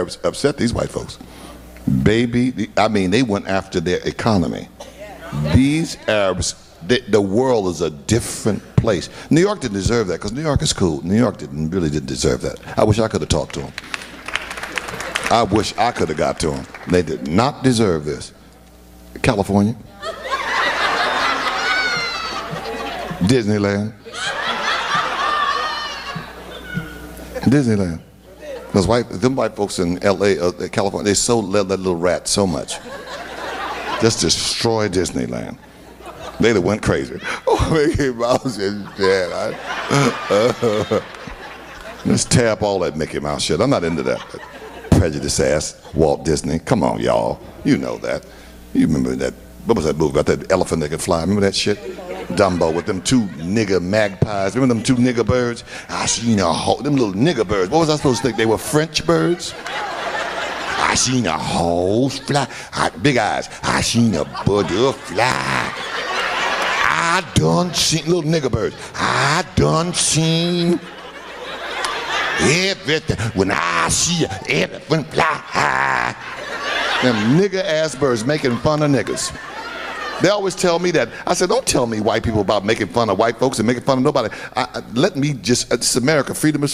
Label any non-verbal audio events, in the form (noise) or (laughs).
Arabs upset these white folks. Baby, I mean, they went after their economy. These Arabs, the, world is a different place. New York didn't deserve that because New York is cool. New York didn't really didn't deserve that. I wish I could have talked to them. I wish I could have got to them. They did not deserve this. California, Disneyland, Disneyland. Those white, them white folks in L.A., uh, California, they so love that little rat so much. Just destroy Disneyland. They'd have went crazy. (laughs) Oh, Mickey Mouse is dead. I, uh, (laughs) let's tear up all that Mickey Mouse shit. I'm not into that. Prejudice ass Walt Disney. Come on, y'all. You know that. You remember that? What was that movie about that elephant that could fly? Remember that shit? Dumbo with them two nigger magpies. Remember them two nigger birds? I seen a whole, them little nigger birds. What was I supposed to think? They were French birds? I seen a horse fly. I, big eyes. I seen a butterfly. I done seen little nigger birds. I done seen everything. When I see an elephant fly. Them nigger ass birds making fun of niggas. They always tell me that. I said, don't tell me white people about making fun of white folks and making fun of nobody. I, I, let me just, uh, it's America, freedom of